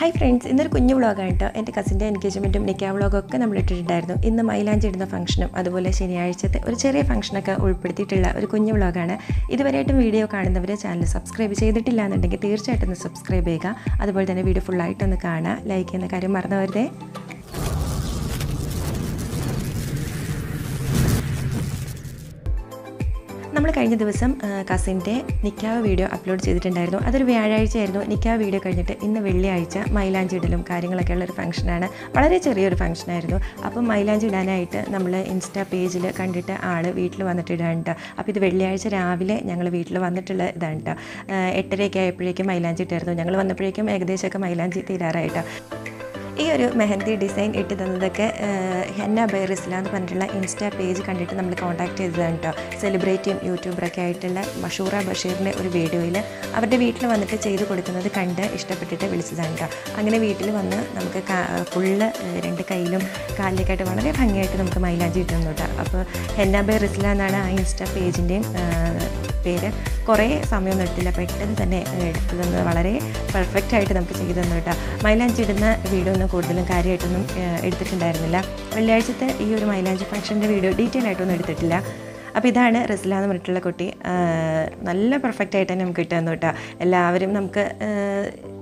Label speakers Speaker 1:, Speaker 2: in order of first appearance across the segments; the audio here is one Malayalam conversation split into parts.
Speaker 1: ഹായ് ഫ്രണ്ട്സ് ഇന്നൊരു കുഞ്ഞു വ്ളോഗാണ് കേട്ടോ എന്റെ കസിന്റെ എൻഗേജ്മെന്റും നിക്കാ വ്ളോഗൊക്കെ നമ്മൾ ഇട്ടിട്ടുണ്ടായിരുന്നു. ഇന്ന് മൈലാഞ്ചി ഇടുന്ന ഫംഗ്ഷനും അതുപോലെ ശനിയാഴ്ചത്തെ ഒരു ചെറിയ ഫംഗ്ഷനൊക്കെ ഉൾപ്പെടുത്തിയിട്ടുള്ള ഒരു കുഞ്ഞു വ്ളോഗാണ്. ഇതുവരെയായിട്ടും വീഡിയോ കാണുന്നവർ ചാനൽ സബ്സ്ക്രൈബ് ചെയ്തിട്ടില്ല എന്നുണ്ടെങ്കിൽ തീർച്ചയായിട്ടും ഒന്ന് സബ്സ്ക്രൈബ് ചെയ്യുക. അതുപോലെ തന്നെ വീഡിയോ ഫുള്ളായിട്ടൊന്ന് കാണുക. ലൈക്ക് ചെയ്യുന്ന കാര്യം മറന്നു വരുതേ കഴിഞ്ഞ ദിവസം കസിന്റെ നിക്കാവ് വീഡിയോ അപ്ലോഡ് ചെയ്തിട്ടുണ്ടായിരുന്നു. അതൊരു വ്യാഴാഴ്ച ആയിരുന്നു നിക്കാവ് വീഡിയോ കഴിഞ്ഞിട്ട് ഇന്ന് വെള്ളിയാഴ്ച മൈലാഞ്ചി ഇടലും കാര്യങ്ങളൊക്കെ ഉള്ള ഒരു ഫംഗ്ഷനാണ്. വളരെ ചെറിയൊരു ഫംഗ്ഷനായിരുന്നു. അപ്പം മൈലാഞ്ചി ഇടാനായിട്ട് നമ്മൾ ഇൻസ്റ്റാ പേജിൽ കണ്ടിട്ട് ആൾ വീട്ടിൽ വന്നിട്ട് ഇടാൻ കേട്ടോ അപ്പോൾ ഇത് വെള്ളിയാഴ്ച രാവിലെ ഞങ്ങൾ വീട്ടിൽ വന്നിട്ടുള്ള ഇതാണ് കേട്ടോ എട്ടരയൊക്കെ ആയപ്പോഴേക്കും മൈലാഞ്ചി ഇട്ടായിരുന്നു. ഞങ്ങൾ വന്നപ്പോഴേക്കും ഏകദേശമൊക്കെ മൈലാഞ്ചി തീരാറായിട്ടോ ഈ ഒരു മെഹന്തി ഡിസൈൻ ഇട്ട് തന്നതൊക്കെ ഹെന്ന ബൈറിസ്ല എന്ന് പറഞ്ഞിട്ടുള്ള ഇൻസ്റ്റാ പേജ് കണ്ടിട്ട് നമ്മൾ കോൺടാക്ട് ചെയ്തതാണ് കേട്ടോ സെലിബ്രിറ്റിയും യൂട്യൂബറൊക്കെ ആയിട്ടുള്ള മഷൂറ ബഷീറിന്റെ ഒരു വീഡിയോയിൽ അവരുടെ വീട്ടിൽ വന്നിട്ട് ചെയ്ത് കൊടുക്കുന്നത് കണ്ട് ഇഷ്ടപ്പെട്ടിട്ട് വിളിച്ചതാണ് കേട്ടോ അങ്ങനെ വീട്ടിൽ വന്ന് നമുക്ക് ഫുള്ള് രണ്ട് കയ്യിലും കാലിലൊക്കെ ആയിട്ട് വളരെ ഭംഗിയായിട്ട് നമുക്ക് മൈലാഞ്ചി ഇട്ടുന്നു കേട്ടോ അപ്പോൾ ഹെന്ന ബൈ റിസ്ല എന്നാണ് ആ ഇൻസ്റ്റാ പേജിന്റെയും പേര് കുറേ സമയമൊന്നും എടുത്തില്ല പെട്ടെന്ന് തന്നെ എടുത്തു തന്നത്. വളരെ പെർഫെക്റ്റ് ആയിട്ട് നമുക്ക് ചെയ്തു തന്നു കേട്ടോ. മൈലാഞ്ചി ഇടുന്ന വീഡിയോ ഒന്നും കൂടുതലും കാര്യമായിട്ടൊന്നും എടുത്തിട്ടുണ്ടായിരുന്നില്ല. വെള്ളിയാഴ്ചത്തെ ഈ ഒരു മൈലാഞ്ചി ഫംഗ്ഷന്റെ വീഡിയോ ഡീറ്റെയിൽ ആയിട്ടൊന്നും എടുത്തിട്ടില്ല. അപ്പോൾ ഇതാണ് റസില എന്ന് പറഞ്ഞിട്ടുള്ള കുട്ടി. നല്ല പെർഫെക്റ്റ് ആയിട്ട് തന്നെ നമുക്ക് കിട്ടുന്നു കേട്ടോ. എല്ലാവരും നമുക്ക്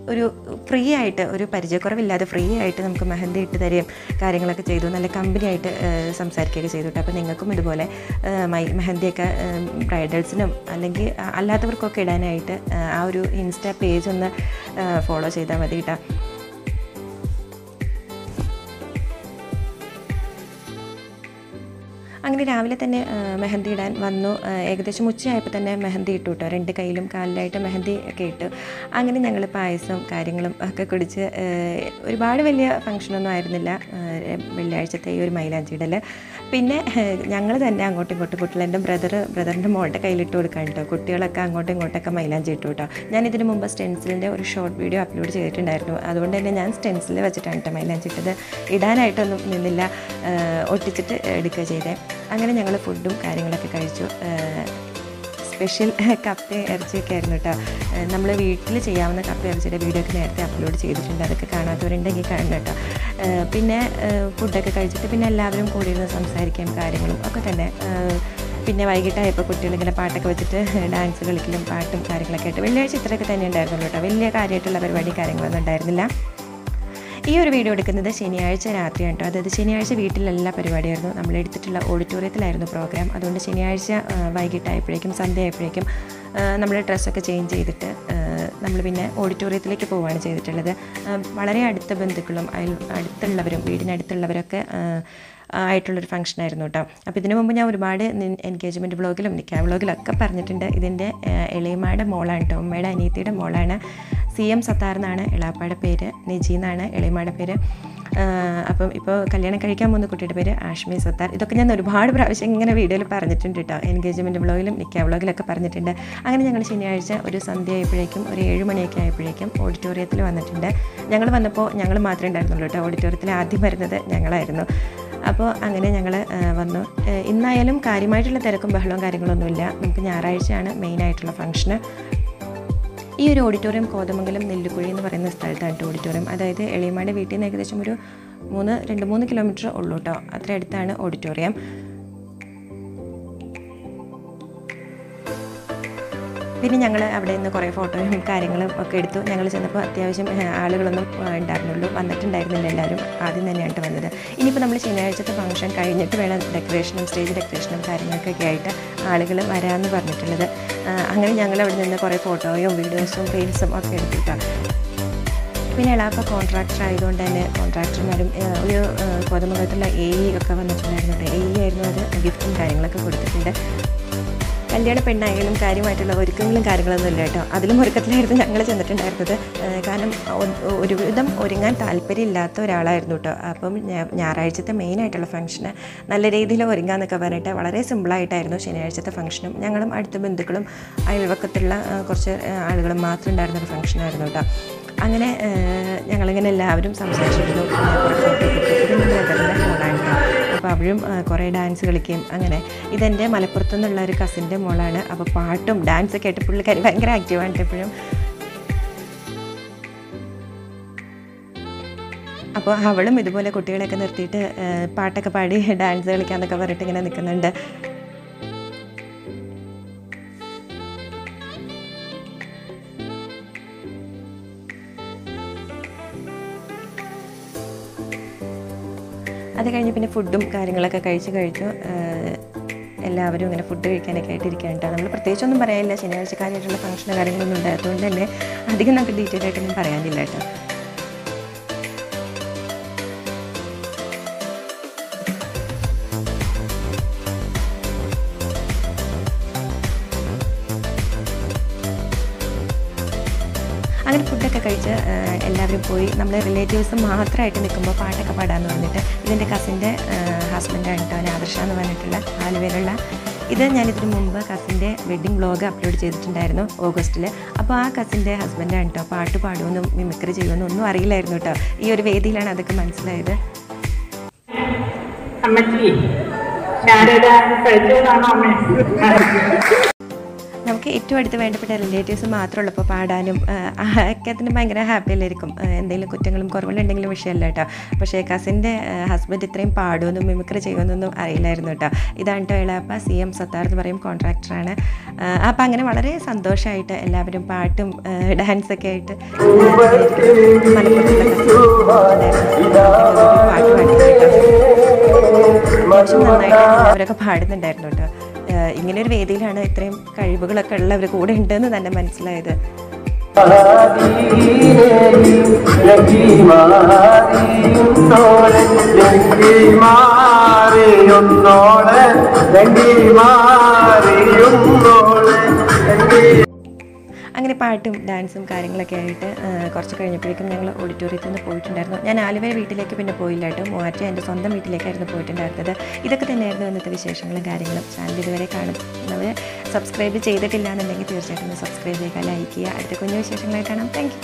Speaker 1: ഒരു ഫ്രീ ആയിട്ട് ഒരു പരിചയക്കുറവില്ലാതെ ഫ്രീ ആയിട്ട് നമുക്ക് മെഹന്തി ഇട്ട് തരികയും കാര്യങ്ങളൊക്കെ ചെയ്തു നല്ല കമ്പനി ആയിട്ട് സംസാരിക്കുകയൊക്കെ ചെയ്തു അപ്പോൾ നിങ്ങൾക്കും ഇതുപോലെ മൈ മെഹന്തിയൊക്കെ ബ്രൈഡൽസിനും അല്ലെങ്കിൽ അല്ലാത്തവർക്കൊക്കെ ഇടാനായിട്ട് ആ ഒരു ഇൻസ്റ്റാ പേജ് ഒന്ന് ഫോളോ ചെയ്താൽ മതി കേട്ടോ. അങ്ങനെ രാവിലെ തന്നെ മെഹന്തി ഇടാൻ വന്നു. ഏകദേശം ഉച്ചയായപ്പോൾ തന്നെ മെഹന്തി ഇട്ടു കേട്ടോ രണ്ട് കയ്യിലും കാലിലായിട്ട് മെഹന്തി ഒക്കെ ഇട്ടു. അങ്ങനെ ഞങ്ങൾ പായസം കാര്യങ്ങളും ഒക്കെ കുടിച്ച് ഒരുപാട് വലിയ ഫംഗ്ഷനൊന്നും ആയിരുന്നില്ല. വെള്ളിയാഴ്ചത്തെ ഈ ഒരു മൈലാഞ്ചി ഇടൽ പിന്നെ ഞങ്ങൾ തന്നെ അങ്ങോട്ടും ഇങ്ങോട്ടും കുട്ടികൾ എന്റെ ബ്രദർ ബ്രദറിന്റെ മോളുടെ കയ്യിലിട്ട് കൊടുക്കാൻ കേട്ടോ കുട്ടികളൊക്കെ അങ്ങോട്ടും ഇങ്ങോട്ടൊക്കെ മൈലാഞ്ചി ഇട്ടു കേട്ടോ ഞാൻ ഇതിന് മുമ്പ് സ്റ്റെൻസിലിന്റെ ഒരു ഷോർട്ട് വീഡിയോ അപ്ലോഡ് ചെയ്തിട്ടുണ്ടായിരുന്നു. അതുകൊണ്ട് തന്നെ ഞാൻ സ്റ്റെൻസിൽ വെച്ചിട്ടാണ് കേട്ടോ മൈലാഞ്ചി ഇട്ടത്. ഇടാനായിട്ടൊന്നും നിന്നില്ല. ഒട്ടിച്ചിട്ട് എടുക്കുക ചെയ്തേ. അങ്ങനെ ഞങ്ങൾ ഫുഡും കാര്യങ്ങളൊക്കെ കഴിച്ചു. സ്പെഷ്യൽ കപ്പ ഇറച്ചിയൊക്കെ ആയിരുന്നു കേട്ടോ. നമ്മൾ വീട്ടിൽ ചെയ്യാവുന്ന കപ്പ ഇറച്ചിയുടെ വീഡിയോ ഒക്കെ നേരത്തെ അപ്ലോഡ് ചെയ്തിട്ടുണ്ട്. അതൊക്കെ കാണാത്തവരുണ്ടെങ്കിൽ കാണണം കേട്ടോ. പിന്നെ ഫുഡൊക്കെ കഴിച്ചിട്ട് പിന്നെ എല്ലാവരും കൂടി ഇരുന്ന് സംസാരിക്കുകയും കാര്യങ്ങളും ഒക്കെ തന്നെ. പിന്നെ വൈകിട്ടായപ്പോൾ കുട്ടികളിങ്ങനെ പാട്ടൊക്കെ വെച്ചിട്ട് ഡാൻസ് കളിക്കലും പാട്ടും കാര്യങ്ങളൊക്കെ ആയിട്ട് വെള്ളിയാഴ്ച ഇത്രയൊക്കെ തന്നെ ഉണ്ടായിരുന്നുള്ളൂ കേട്ടോ. വലിയ കാര്യമായിട്ടുള്ള പരിപാടി കാര്യങ്ങളൊന്നും ഉണ്ടായിരുന്നില്ല. ഈ ഒരു വീഡിയോ എടുക്കുന്നത് ശനിയാഴ്ച രാത്രിയാണ് കേട്ടോ. അതായത് ശനിയാഴ്ച വീട്ടിലെല്ലാ പരിപാടിയായിരുന്നു. നമ്മൾ എടുത്തിട്ടുള്ള ഓഡിറ്റോറിയത്തിലായിരുന്നു പ്രോഗ്രാം. അതുകൊണ്ട് ശനിയാഴ്ച വൈകിട്ടായപ്പോഴേക്കും സന്ധ്യ ആയപ്പോഴേക്കും നമ്മൾ ഡ്രസ്സൊക്കെ ചേഞ്ച് ചെയ്തിട്ട് നമ്മൾ പിന്നെ ഓഡിറ്റോറിയത്തിലേക്ക് പോവുകയാണ് ചെയ്തിട്ടുള്ളത്. വളരെ അടുത്ത ബന്ധുക്കളും അയൽ അടുത്തുള്ളവരും വീടിനടുത്തുള്ളവരൊക്കെ ആയിട്ടുള്ളൊരു ഫംഗ്ഷൻ ആയിരുന്നു കേട്ടോ. അപ്പോൾ ഇതിനു മുമ്പ് ഞാൻ ഒരുപാട് എൻഗേജ്മെന്റ് വ്ളോഗിലും നിക്കാ വ്ളോഗിലൊക്കെ പറഞ്ഞിട്ടുണ്ട്. ഇതിന്റെ എളിയമ്മയുടെ മോളാണ് കേട്ടോ. ഉമ്മയുടെ അനിയത്തിയുടെ മോളാണ്. സി എം സത്താർ എന്നാണ് ഇളാപ്പയുടെ പേര് നിജി എന്നാണ് എളിയമ്മയുടെ പേര്. അപ്പം ഇപ്പോൾ കല്യാണം കഴിക്കാൻ പോകുന്ന കുട്ടിയുടെ പേര് ആഷ്മി സത്താർ. ഇതൊക്കെ ഞാൻ ഒരുപാട് പ്രാവശ്യം ഇങ്ങനെ വീഡിയോയിൽ പറഞ്ഞിട്ടുണ്ട് കേട്ടോ എൻഗേജ്മെന്റ് വ്ളോഗിലും നിക്ക വ്ളോഗിലൊക്കെ പറഞ്ഞിട്ടുണ്ട്. അങ്ങനെ ഞങ്ങൾ ശനിയാഴ്ച ഒരു സന്ധ്യ ആയപ്പോഴേക്കും ഒരു ഏഴ് മണിയൊക്കെ ആയപ്പോഴേക്കും ഓഡിറ്റോറിയത്തിൽ വന്നിട്ടുണ്ട്. ഞങ്ങൾ വന്നപ്പോൾ ഞങ്ങൾ മാത്രമേ ഉണ്ടായിരുന്നുള്ളൂ കേട്ടോ ഓഡിറ്റോറിയത്തിൽ ആദ്യം വരുന്നത് ഞങ്ങളായിരുന്നു. അപ്പോൾ അങ്ങനെ ഞങ്ങൾ വന്നു. ഇന്നായാലും കാര്യമായിട്ടുള്ള തിരക്കും ബഹളവും കാര്യങ്ങളൊന്നുമില്ല. നമുക്ക് ഞായറാഴ്ചയാണ് മെയിനായിട്ടുള്ള ഫംഗ്ഷന്. ഈ ഒരു ഓഡിറ്റോറിയം കോതമംഗലം നെല്ലുകുഴി എന്ന് പറയുന്ന സ്ഥലത്തായിട്ട് ഓഡിറ്റോറിയം അതായത് എളിയമ്മയുടെ വീട്ടിൽ നിന്ന് ഏകദേശം ഒരു മൂന്ന് രണ്ട് മൂന്ന് കിലോമീറ്റർ ഉള്ളൂ കേട്ടോ അത്ര അടുത്താണ് ഓഡിറ്റോറിയം പിന്നെ ഞങ്ങൾ അവിടെ നിന്ന് കുറേ ഫോട്ടോയും കാര്യങ്ങളും ഒക്കെ എടുത്തു. ഞങ്ങൾ ചെന്നപ്പോൾ അത്യാവശ്യം ആളുകളൊന്നും ഉണ്ടായിരുന്നുള്ളൂ. വന്നിട്ടുണ്ടായിരുന്നില്ല എല്ലാവരും ആദ്യം തന്നെയാണ് വന്നത്. ഇനിയിപ്പോൾ നമ്മൾ ശനിയാഴ്ചത്തെ ഫംഗ്ഷൻ കഴിഞ്ഞിട്ട് വേണം ഡെക്കറേഷനും സ്റ്റേജ് ഡെക്കറേഷനും കാര്യങ്ങളൊക്കെ ആയിട്ട് ആളുകൾ വരാമെന്ന് പറഞ്ഞിട്ടുള്ളത്. അങ്ങനെ ഞങ്ങൾ അവിടെ നിന്ന് കുറേ ഫോട്ടോയും വീഡിയോസും റീൽസും ഒക്കെ എടുത്തിട്ടാണ് പിന്നെ എളാപ്പ കോൺട്രാക്ടർ ആയതുകൊണ്ട് തന്നെ കോൺട്രാക്ടർമാരും ഒരു കോതമംഗലത്തുള്ള എ ഇ ഒക്കെ വന്നിട്ടുണ്ടായിരുന്നു എ ഇ ആയിരുന്നു അത് ഗിഫ്റ്റും കാര്യങ്ങളൊക്കെ കൊടുത്തിട്ടുണ്ട്. കല്യാണ പെണ്ണായാലും കാര്യമായിട്ടുള്ള ഒരുക്കങ്ങളും കാര്യങ്ങളൊന്നും ഇല്ല കേട്ടോ. അതിലും ഒരുക്കത്തിലായിരുന്നു ഞങ്ങൾ ചെന്നിട്ടുണ്ടായിരുന്നത്. കാരണം ഒരുവിധം ഒരുങ്ങാൻ താല്പര്യമില്ലാത്ത ഒരാളായിരുന്നു കേട്ടോ. അപ്പം ഞായറാഴ്ചത്തെ മെയിനായിട്ടുള്ള ഫംഗ്ഷന് നല്ല രീതിയിൽ ഒരുങ്ങാന്നൊക്കെ പറഞ്ഞിട്ട് വളരെ സിമ്പിളായിട്ടായിരുന്നു ശനിയാഴ്ചത്തെ ഫംഗ്ഷനും ഞങ്ങളും അടുത്ത ബന്ധുക്കളും അയൽവക്കത്തുള്ള കുറച്ച് ആളുകളും മാത്രം ഉണ്ടായിരുന്ന ഒരു ഫംഗ്ഷനായിരുന്നു കേട്ടോ. അങ്ങനെ ഞങ്ങളിങ്ങനെ എല്ലാവരും സംസാരിച്ചിരുന്നു. അപ്പോൾ അവരും കുറേ ഡാൻസ് കളിക്കുകയും അങ്ങനെ. ഇതെന്റെ മലപ്പുറത്തു നിന്നുള്ള ഒരു കസിന്റെ മോളാണ്. അപ്പോൾ പാട്ടും ഡാൻസൊക്കെ ആയിട്ട് പുള്ളിക്കാരി ഭയങ്കര ആക്റ്റീവാണ് എപ്പോഴും അപ്പോൾ അവളും ഇതുപോലെ കുട്ടികളെയൊക്കെ നിർത്തിയിട്ട് പാട്ടൊക്കെ പാടി ഡാൻസ് കളിക്കാന്നൊക്കെ പറഞ്ഞിട്ട് ഇങ്ങനെ നിൽക്കുന്നുണ്ട് അത് കഴിഞ്ഞ് പിന്നെ ഫുഡും കാര്യങ്ങളൊക്കെ കഴിച്ച് കഴിച്ചു എല്ലാവരും ഇങ്ങനെ ഫുഡ് കഴിക്കാനൊക്കെ ആയിട്ട് കേട്ടോ. നമ്മൾ പ്രത്യേകിച്ചൊന്നും പറയാനില്ല. ശനിയാഴ്ചക്കാരായിട്ടുള്ള ഫംഗ്ഷനോ കാര്യങ്ങളൊന്നും ഉണ്ടായതുകൊണ്ട് തന്നെ അധികം നമുക്ക് ഡീറ്റെയിൽ ആയിട്ടൊന്നും പറയാനില്ല കേട്ടോ. അങ്ങനെ ഫുഡൊക്കെ കഴിച്ച് എല്ലാവരും പോയി. നമ്മൾ റിലേറ്റീവ്സ് മാത്രമായിട്ട് നിൽക്കുമ്പോൾ പാട്ടൊക്കെ പാടാമെന്ന് പറഞ്ഞിട്ട് ഇതിന്റെ കസിന്റെ ഹസ്ബൻഡാണ് കേട്ടോ ആദർശ എന്ന് പറഞ്ഞിട്ടുള്ള ആലുവയിലുള്ള. ഇത് ഞാനിതിന് മുമ്പ് കസിന്റെ വെഡ്ഡിംഗ് വ്ളോഗ് അപ്ലോഡ് ചെയ്തിട്ടുണ്ടായിരുന്നു ഓഗസ്റ്റിൽ അപ്പോൾ ആ കസിന്റെ ഹസ്ബൻഡാണ് കേട്ടോ പാട്ട് പാടുമെന്നും മിമിക്രി ചെയ്യുമെന്നും ഒന്നും അറിയില്ലായിരുന്നു കേട്ടോ ഈ ഒരു വേദിയിലാണ് അതൊക്കെ മനസ്സിലായത്.
Speaker 2: അമ്മച്ചി ശാരദ കഴിച്ചതാണോ അമ്മ?
Speaker 1: ഏറ്റവും അടുത്ത് വേണ്ടപ്പെട്ട റിലേറ്റീവ്സ് മാത്രമുള്ളപ്പോൾ പാടാനും ആ, ഒക്കെ അതിന് ഭയങ്കര ഹാപ്പി അല്ലായിരിക്കും എന്തെങ്കിലും കുറ്റങ്ങളും കുറവുകളുണ്ടെങ്കിലും വിഷയമല്ല കേട്ടോ. പക്ഷേ കസിന്റെ ഹസ്ബൻഡ് ഇത്രയും പാടുമെന്നും മിമിക്രി ചെയ്യുമെന്നൊന്നും അറിയില്ലായിരുന്നു കേട്ടോ. ഇതാണ് കേട്ടോ ഇളയപ്പ സി എം സത്താർ എന്ന് പറയും കോൺട്രാക്ടറാണ് അപ്പം അങ്ങനെ വളരെ സന്തോഷമായിട്ട് എല്ലാവരും പാട്ടും ഡാൻസൊക്കെ ആയിട്ട് പാട്ട് പാടി അത്യാവശ്യം നന്നായിട്ട് അവരൊക്കെ പാടുന്നുണ്ടായിരുന്നു കേട്ടോ. ഇങ്ങനെ ഒരു വേദിയിലാണ് ഇത്രയും കഴിവുകളൊക്കെ ഉള്ളവർ കൂടെ ഉണ്ടെന്ന് തന്നെ മനസ്സിലായത്.
Speaker 3: മാറിയുന്നോളെ
Speaker 1: അങ്ങനെ പാട്ടും ഡാൻസും കാര്യങ്ങളൊക്കെ ആയിട്ട് കുറച്ച് കഴിഞ്ഞപ്പോഴേക്കും ഞങ്ങൾ ഓഡിറ്റോറിയത്തിൽ നിന്ന് പോയിട്ടുണ്ടായിരുന്നു. ഞാൻ ആലുവ വീട്ടിലേക്ക് പിന്നെ പോയില്ല കേട്ടോ. മൂവാറ്റ എന്റെ സ്വന്തം വീട്ടിലേക്കായിരുന്നു പോയിട്ടുണ്ടായിരുന്നത്. ഇതൊക്കെ തന്നെയായിരുന്നു ഇന്നത്തെ വിശേഷങ്ങളും കാര്യങ്ങളും. ചാനൽ ഇതുവരെ കാണുന്നവർ സബ്സ്ക്രൈബ് ചെയ്തിട്ടില്ല എന്നുണ്ടെങ്കിൽ തീർച്ചയായിട്ടും സബ്സ്ക്രൈബ് ചെയ്യുക ലൈക്ക് ചെയ്യുക. അടുത്ത കുഞ്ഞു വിശേഷങ്ങളായി കാണാം. താങ്ക്